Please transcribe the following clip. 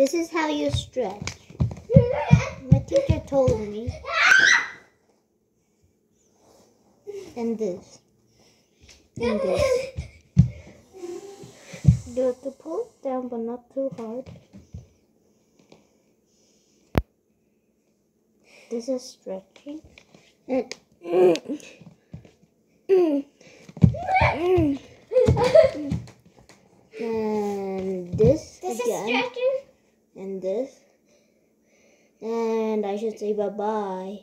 This is how you stretch. My teacher told me. And this. And this. You have to pull it down, but not too hard. This is stretching. And and this, This is again, and this, and I should say bye bye.